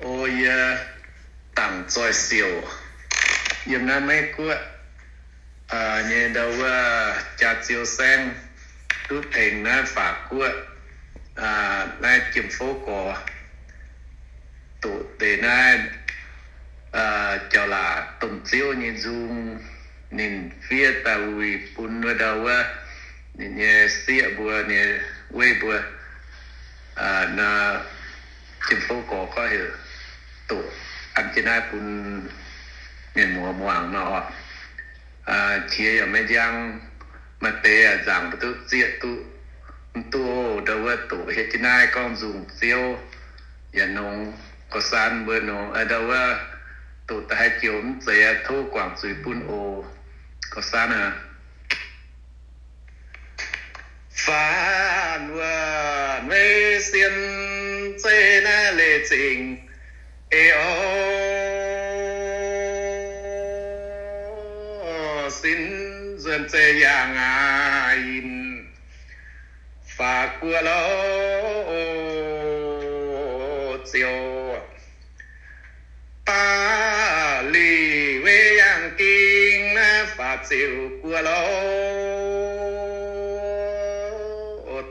ô ya tặng cho siêu yếm na mấy của à ờ, nhớ đâu à cha chiếu sang, tu thành na phá của à ờ, na kiểm phố cò tụ để na à cho là tổng chiếu như dung nên phía tàu uy pun nó đâu á nên nhớ xịa bùa nhớ quê bùa. À na kiểm phố cò có hiểu. ตุอันญชนาปุนเนี่ยหมัวหมวงเนาะอ่าเชียอย่าไม่ยังมาเตะจังประตูเสียตุตุเดาวตุเฮจินาก้องสูงเซียวอย่านงก็ซานเบอร์นงเอเดวตุตะให้เจียวเสียทุกกวางสุยปุนโอก็ซานฮะฟานวานม่เสียนเจน่าเลจิง xin dân chê yang à, in. Phà cua lô chiều ta lì về yang kinh na phá chiều qua lô.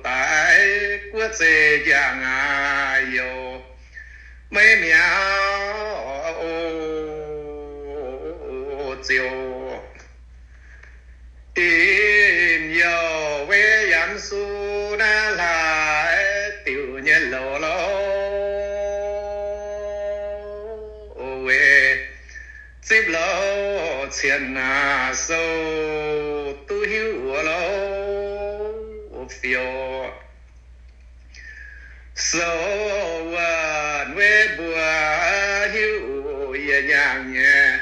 Tại quốc chế giang à, ayo mấy miao tiền à sâu tu hiu lô phiêu. Sâu vần nuôi bùa hiu ye nhàng nhẹ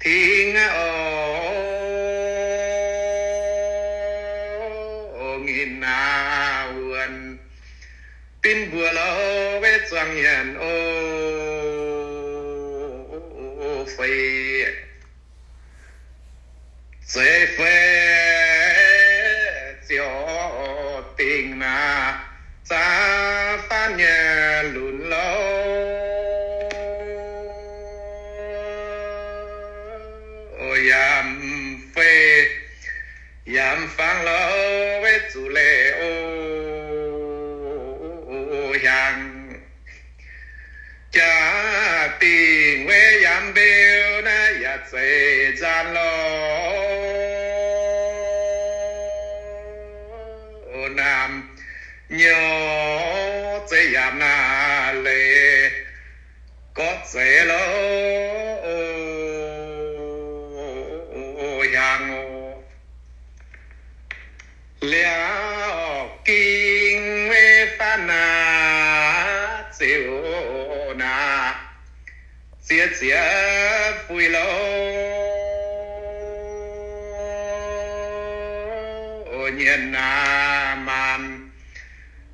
thiên ô, nghìn na vườn. Pin bùa lô vết choang nhàn ô phê dễ phê chiều tình na xa phan nhà na na. Chia chia phui lâu, nhiên na man.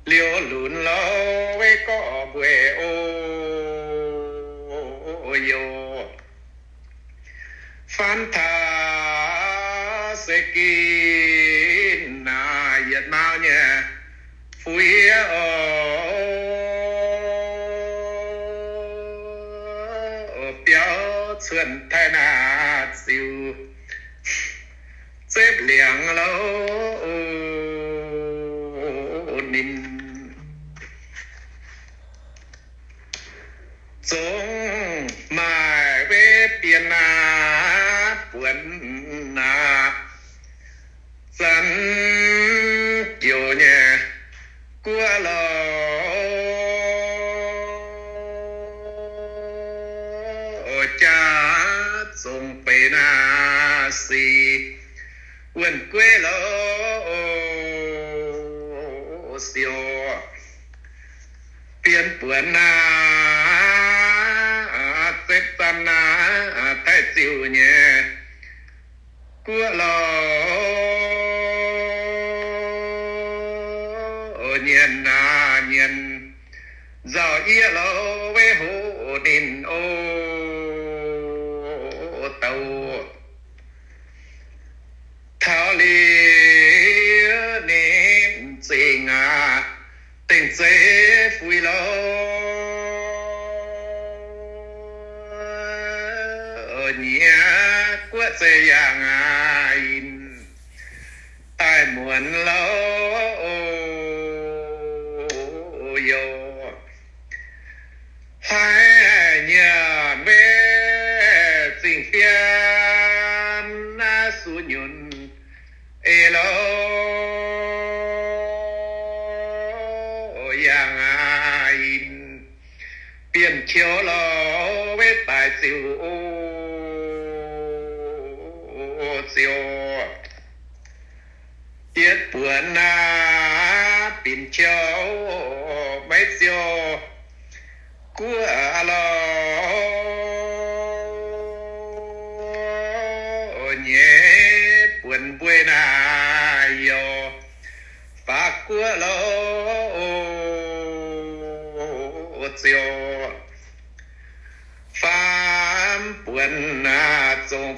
Liêu lún lâu với có quê ô yo phan tha sẽ kín na yết mau nhé phui ô xếp liền lâu nín. Giống mai về biển na buồn na dân kiểu nhà của lò. Cha dùng bê na si quên quê lô siêu. Tiền bữa na, tết tân na, thái siêu nhé. Của lỡ nhiên na nhiên. Giờ ia lô vui lo. Ở nhà quét dây hàng ai ai muốn biển chiếu lo với tài siêu siêu tiết buồn na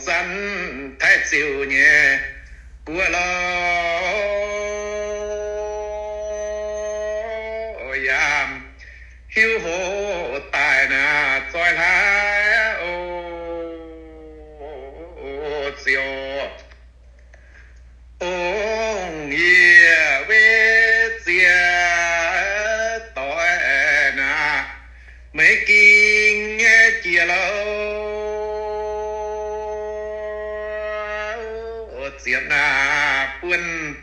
dân thái siêu nhẹ của lo. Yam hiếu hộ tài na soi thái ô, siêu. Ông ye về chia tội na mấy kinh nghe chia lâu. Diệp na quân.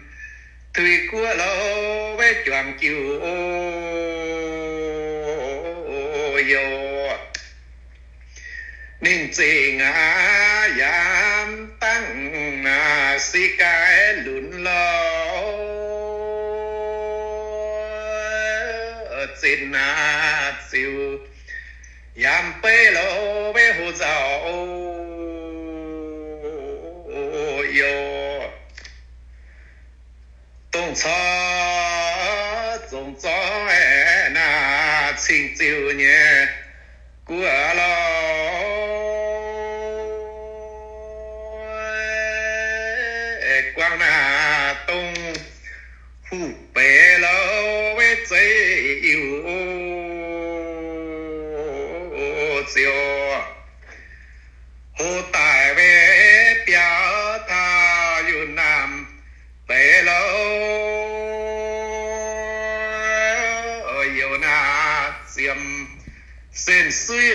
Thủy của lâu với chuẩn chiều yêu nên chỉ ngã yam tăng à si cái lún lo xin na siêu yam bê lo với hồ dạo cho tung cho na xin chiều nhé của lo quang na tung hù bể lâu với dây yêu chiều hồ tài xin suy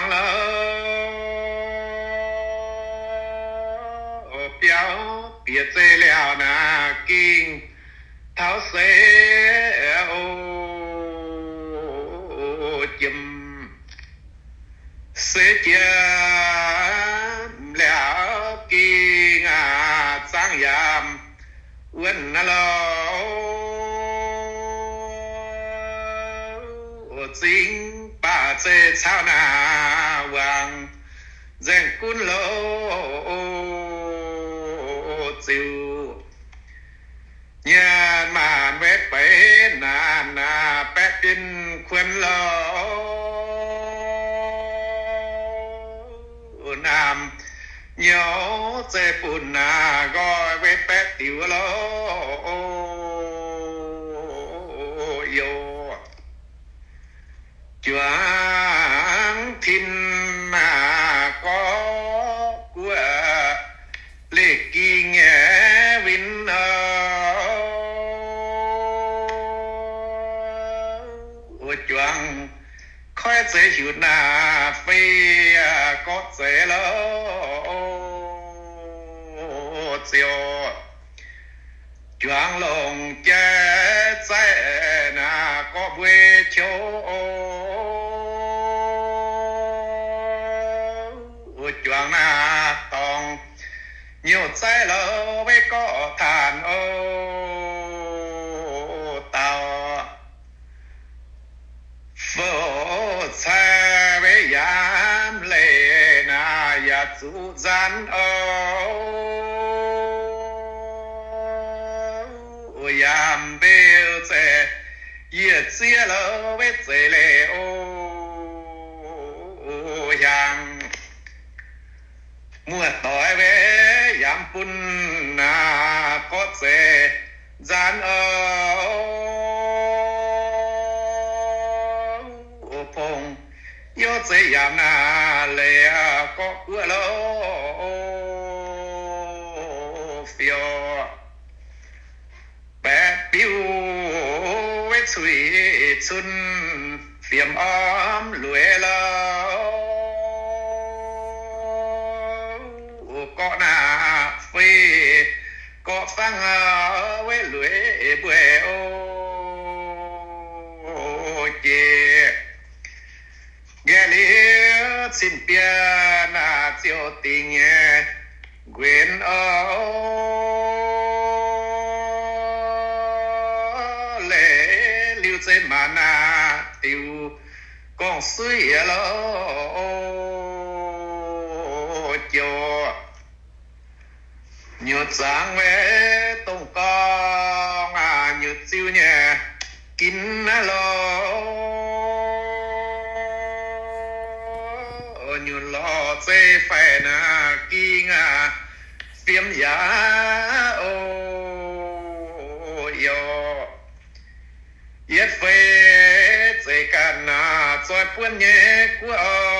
xuống lỡ. Biểu biệt dê lèo nà kinh, tháo xế ô chim xế chia lèo kinh à sang yam quên na lo chính bà sao na hoàng rèn cún lỗ chiều nhà mà vết bể nà nà bé tin khuyên lỗ, nam nhớ dê phun nà gọi vết bé tiểu lỗ. Doãn thiên mà có của lệ kỳ nghe vinh ở choáng khói sẽ chịu nà phê có sẽ lỡ chiều. Choáng lòng chết sẽ nà có quê chỗ sai lỡ với có thàn ô tàu. Vô xe với giảm lệ na giặt rũ gián ô. Giảm bêu xe yết xe lâu với xe lệ bun na có chế gian ô phong yo chế yam na lệ có cửa lô phiêu bé biểu với suy xuân phiếm ấm lùi lơ có phăng với ờ, lùi bùi ô chê. Nghe liếc, xin bia na chiều tình nhé quyền ô lệ lưu chế mà na tiêu. Con suy lo nhiều sáng về tông con à nhiều siêu nhẹ kín lo nhiều lo chế phải na kinh à phiếm giá ô yo yết phê chế cả na cho quân nhé của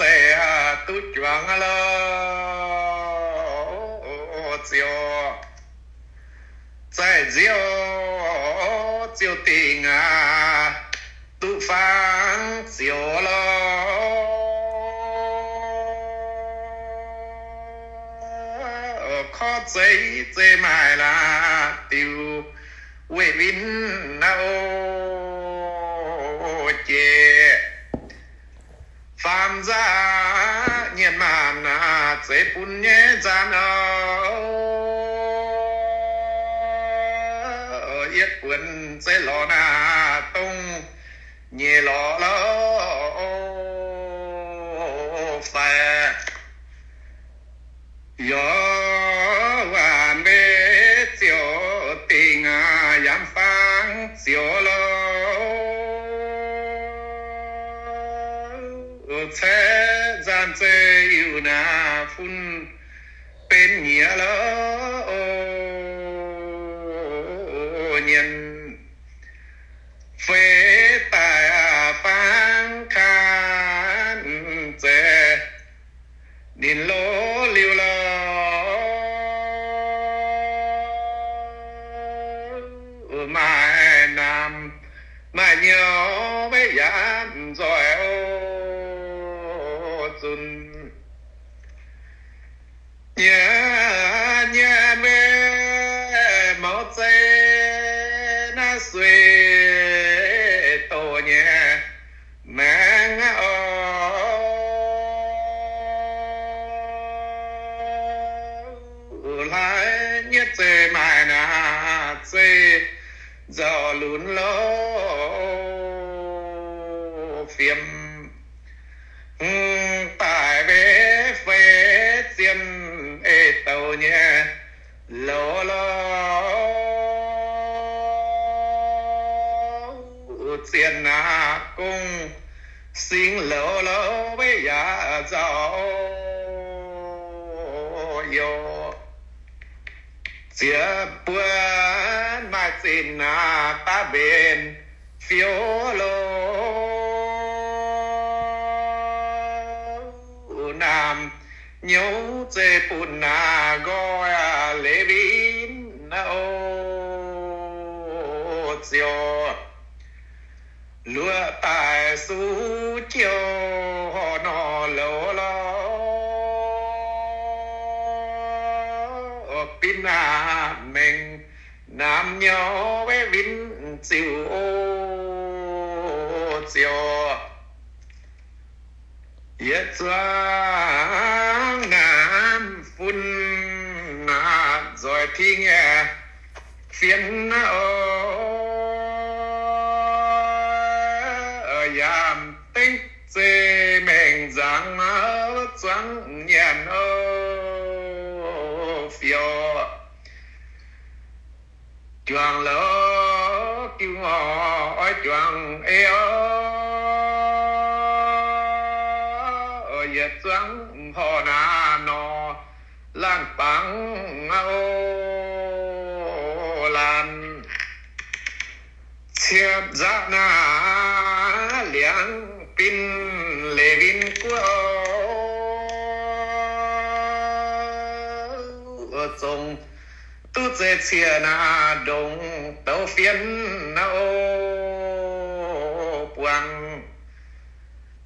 lại tu chuang lo chiều. Chế diêu, chiều tình à tu phán chiều lo khó chế chế mãi là tiêu. Quê vinh ra nhiệt màn mà na chế nhé, ra ơ, yết quân sẽ lò na tung, nhẹ lò lo nín lô tia bữa mà xin na ta bên phiêu lô. Nam, nhớ dê bùn na gọi à lê bín na ô chiều lúa tài su chiều. Nhỏ bé với vin chiều ô chiều. Yết ra ngàn phun na rồi thi nghe phiền ở yam tinh chê mèn giang choàng lỡ kêu ngõ choàng eo ở yết choáng họ na nó lan bằng ô, lan. Chiết ra na tu dê chia na đông tàu phiên na ô quang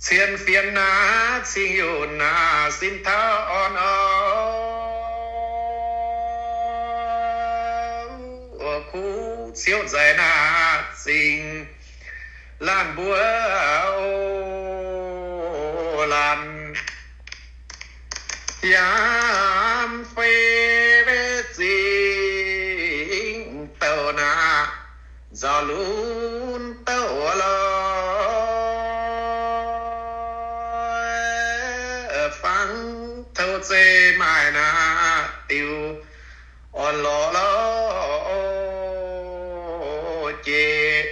Xiên phiên na, xin yêu na, xin tha on ô khu siêu dài na xin lan búa ô lan. Yam phê gió luôn tàu lo. Phăng thâu chê mai na tiêu. On lo lo chê.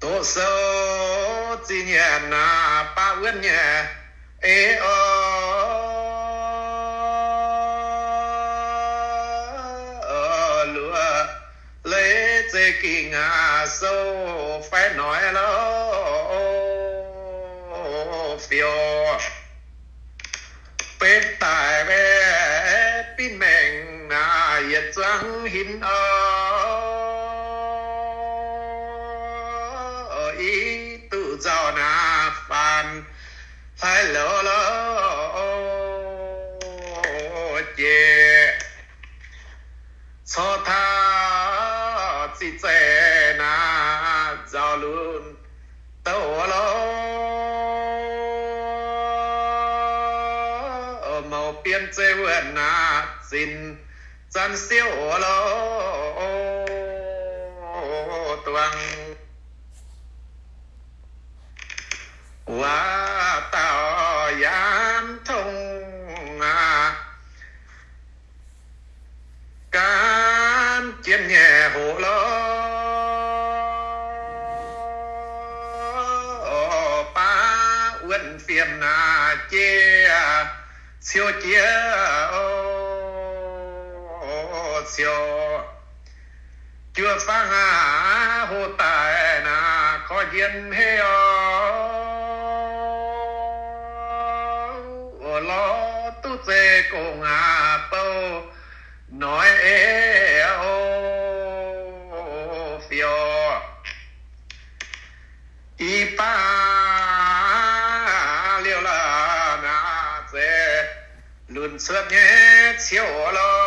Tổ sơ chi nhẹ na, ba uyên nhẹ. Ê, ơ khi ngã ngà sâu phải nói lâu phiêu. Bên tài về pin mèn na yết trắng hin ơ. Ý tự do na phàn, phải lỡ lỡ xin dân siêu lo tuang wa tạo yam thông à. Can chiến nhẹ hồ lo ba uẩn phiền à chia, siêu chia siêu. Chưa phá hà hồ tài na có duyên hê ô lo tu chê cô ngà bâu nói ê ô, phiêu. Y pa liêu là na dê luôn sớt nhé chiều lo.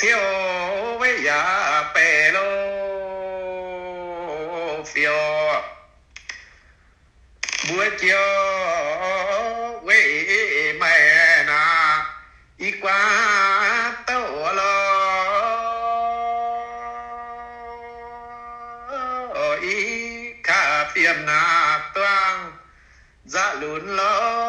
Khu với ya bè lô phiêu. Buổi chiều với mẹ na y quá tàu lo y khả phiền na toang dạ lún lo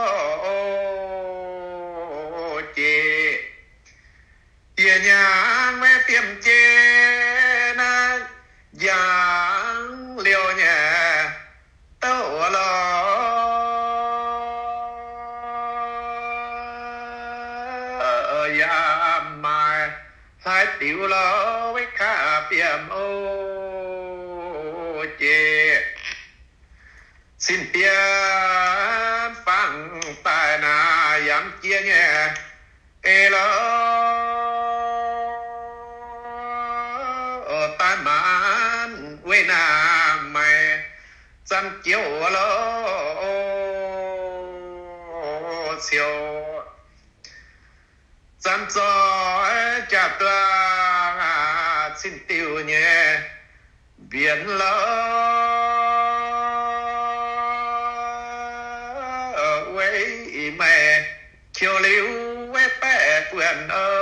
xin tiền phẳng tài na yam chia nhẹ. Ê lo ở tai mãn quê na mày chăm chiếu lo siêu. Chăm cho cha ta xin tiêu nhẹ, biển lỡ. Chiều liu quê bé quyền ơ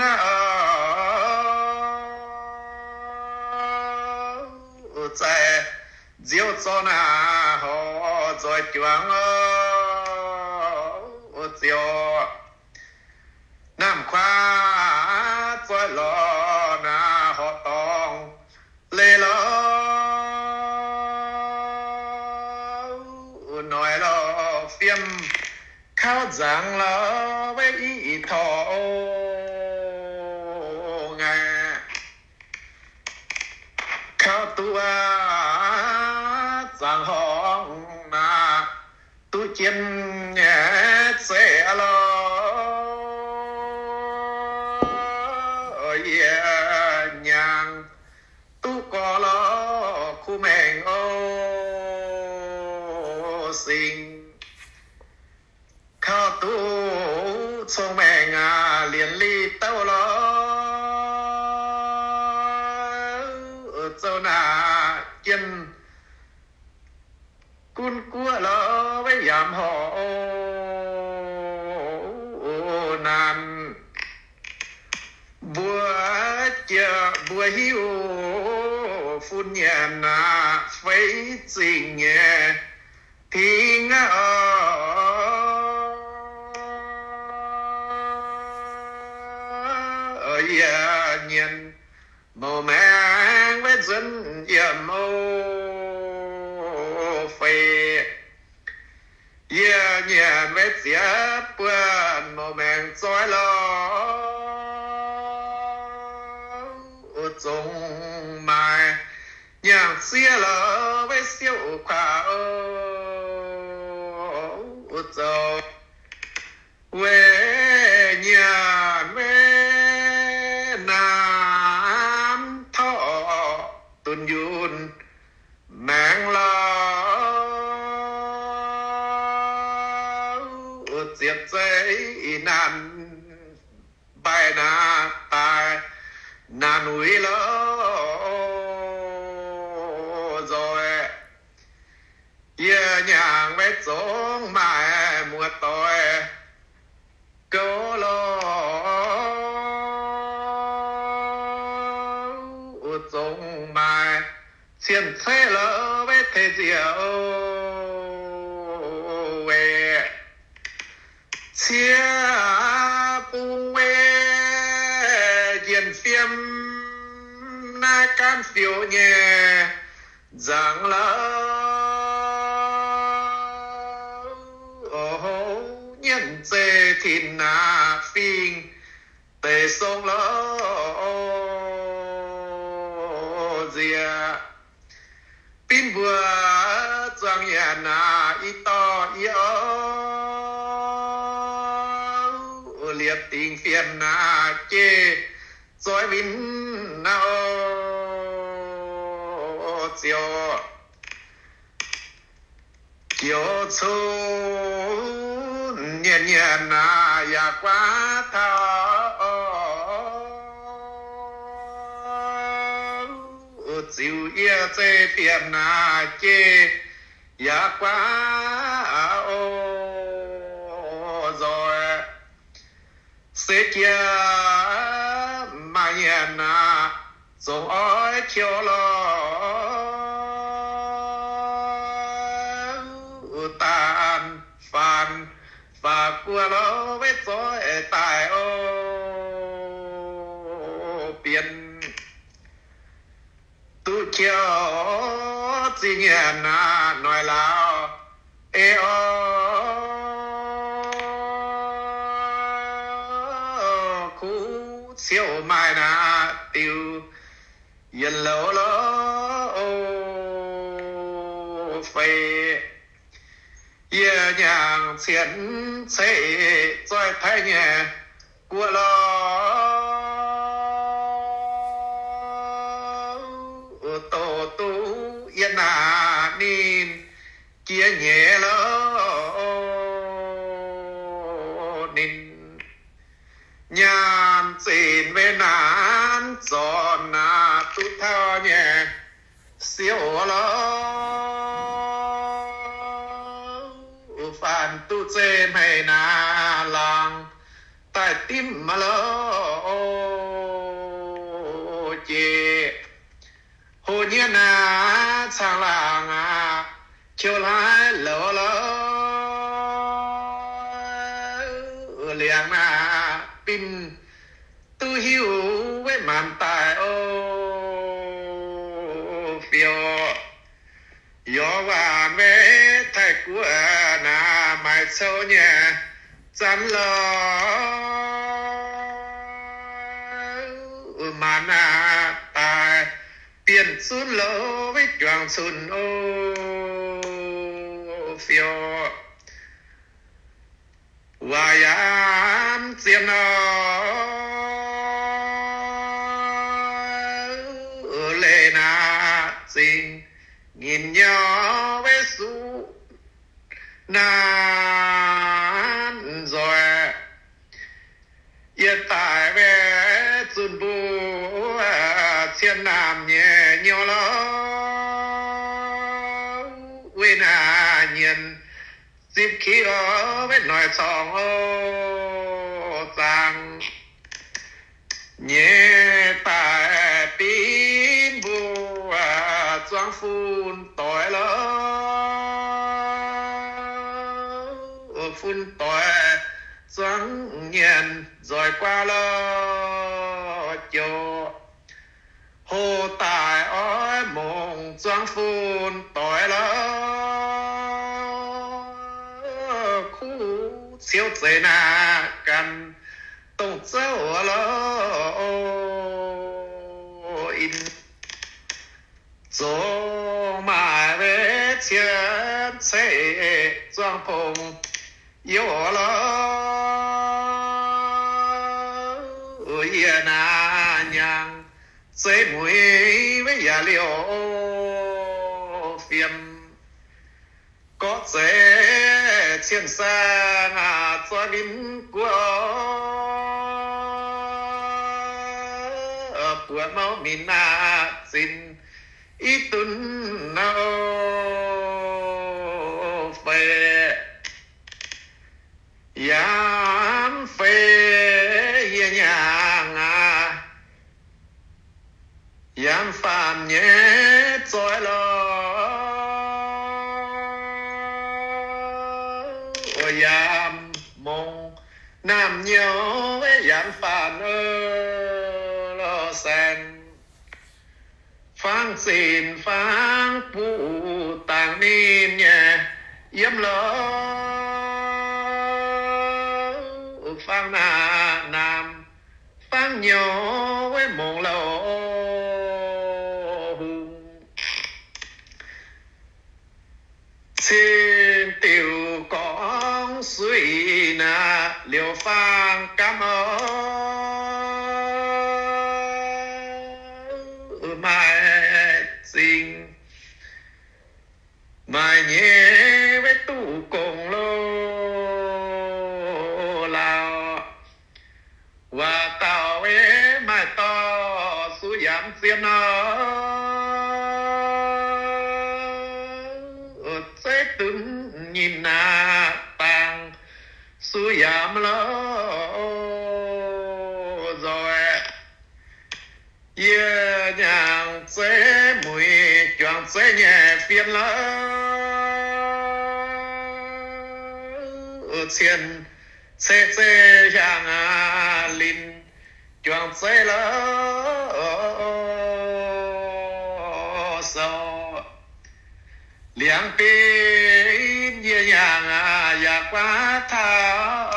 kín ở tại cho na rồi chuang ở diệu nam khoa, rồi lo na họ tòng, lê lo nói lo phim khao giảng lo phun nhẹ na phấy trình nhẹ thì ngã ở. Nhà nhân. Màu mang với dân nhà mô phê. Yeah, nhà với xía bữa màu mang xói lo xia lỡ với siêu khỏa ô dầu quê na phiếu nhẹ rằng lỡ nhân dê thiên na phiên tề sông lỡ dìa. Tin vừa choang nhà na y to y ơ liệt tình phiền na chê rồi vinh na ô nhẹ nhẹ na chịu ia chê na chê ya quá ô rồi sẽ kia mà nhẹ na rồi chiều lo. Và cua lo với rồi tài ô biển. Tu chiều chỉ nghe nói lao ê ô. Chiến sẽ rồi thay nhẹ của lo tổ tu yên à nín kia nhẹ lo với choàng xuân ô phiêu và yam xiêm nó khi đó với nói song ô rằng nhẹ tại tin bù à choang phun tội lỡ. Phun tội trang nhiên rồi qua lo cho hồ tài ói mộng trang phun tội lỡ. thiếu thế na can tổng sơ lỡ in số mà về chia sẽ doang phong yêu lỡ yên na nhang sẽ mũi với già liệu phiền có sẽ thiên xa à cho đến của của máu mình à xin ít tuần nào. ฟังศีลฟังผู้ต่างนินเนี่ยเยี่ยมเลย phiền à lỡ xiên. Xe xe sẽ chàng à linh chuang xe lỡ sau liang pin nhẹ nhàng à ya quá thao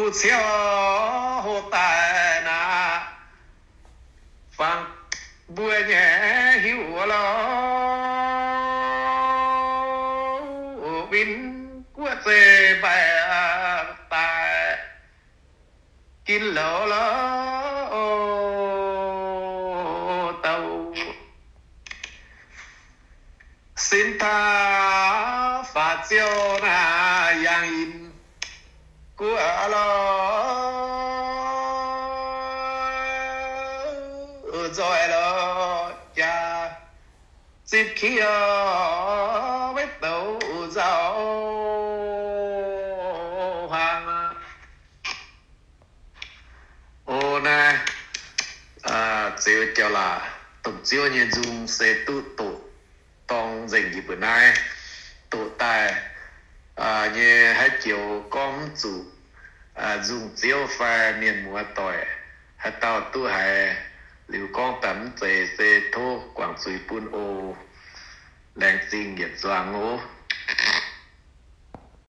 khu xeo hồ tài na phang vâng, bùa nhẹ hiểu lo. Vinh của xe bài tài kín lỗ lỗ tàu. Xin tha phạt chiêu nào của lo ừ, rồi lo cha dạ. xin khi với đầu giàu hoàng. Ô na à chiếu cho là tổng chiếu nhân dung sẽ tụ tụ tông dành gì bữa nay tụ tài à như hai chiều con chủ à dùng chiếu pha niên mùa tỏi hai tàu tu hải lưu con tắm về xê thô, quảng suy bun ô, đang sinh nghiệp doang ngô.